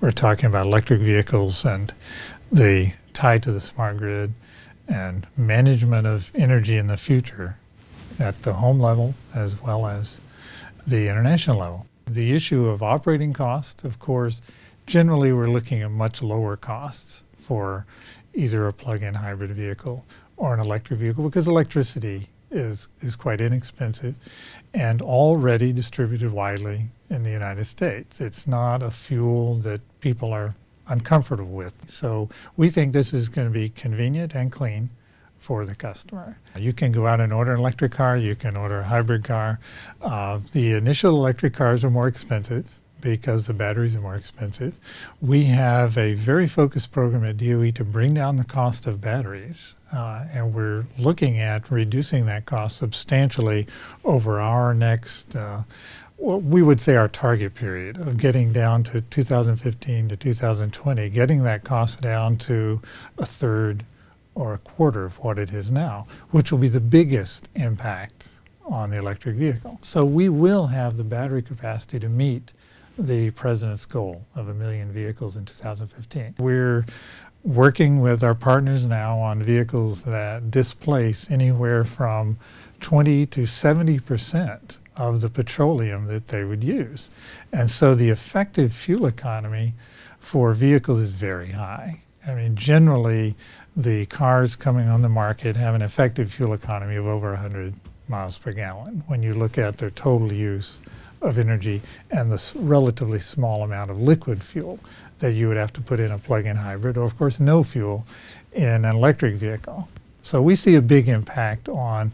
we're talking about electric vehicles and the tie to the smart grid and management of energy in the future at the home level as well as the international level. The issue of operating cost, of course, generally we're looking at much lower costs for either a plug-in hybrid vehicle or an electric vehicle because electricity is, is quite inexpensive and already distributed widely in the United States. It's not a fuel that people are uncomfortable with. So we think this is going to be convenient and clean for the customer. You can go out and order an electric car, you can order a hybrid car. Uh, the initial electric cars are more expensive because the batteries are more expensive. We have a very focused program at DOE to bring down the cost of batteries, uh, and we're looking at reducing that cost substantially over our next, uh, well, we would say our target period of getting down to 2015 to 2020, getting that cost down to a third or a quarter of what it is now, which will be the biggest impact on the electric vehicle. So we will have the battery capacity to meet the president's goal of a million vehicles in 2015. We're working with our partners now on vehicles that displace anywhere from 20 to 70 percent of the petroleum that they would use. And so the effective fuel economy for vehicles is very high. I mean, generally, the cars coming on the market have an effective fuel economy of over 100 miles per gallon when you look at their total use of energy and the relatively small amount of liquid fuel that you would have to put in a plug-in hybrid or of course no fuel in an electric vehicle. So we see a big impact on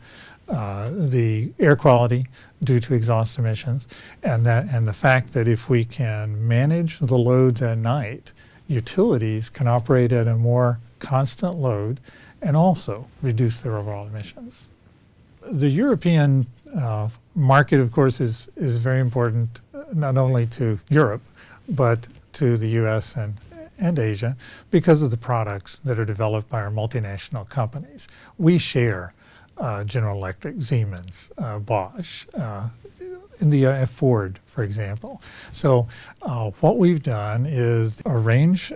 uh, the air quality due to exhaust emissions and that and the fact that if we can manage the loads at night, utilities can operate at a more constant load and also reduce their overall emissions. The European uh, market, of course, is, is very important uh, not only to Europe, but to the U.S. and, and Asia because of the products that are developed by our multinational companies. We share uh, General Electric, Siemens, uh, Bosch, uh, in the uh, Ford, for example. So what we've done is arrange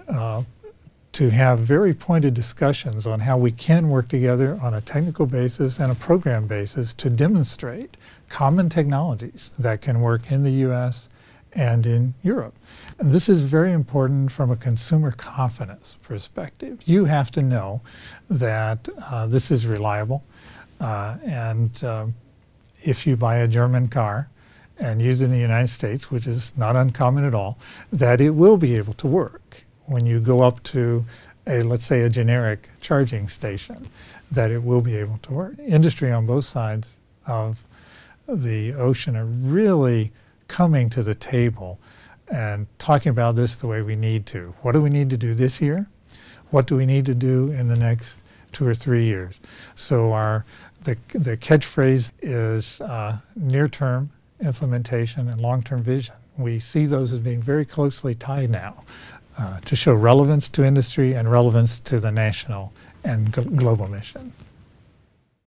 to have very pointed discussions on how we can work together on a technical basis and a program basis to demonstrate common technologies that can work in the U.S. and in Europe. And this is very important from a consumer confidence perspective. You have to know that uh, this is reliable uh, and um, if you buy a German car and use it in the United States, which is not uncommon at all, that it will be able to work when you go up to a, let's say, a generic charging station, that it will be able to work. Industry on both sides of the ocean are really coming to the table and talking about this the way we need to. What do we need to do this year? What do we need to do in the next two or three years? So our the, the catchphrase is uh, near-term implementation and long-term vision. We see those as being very closely tied now uh, to show relevance to industry and relevance to the national and global mission.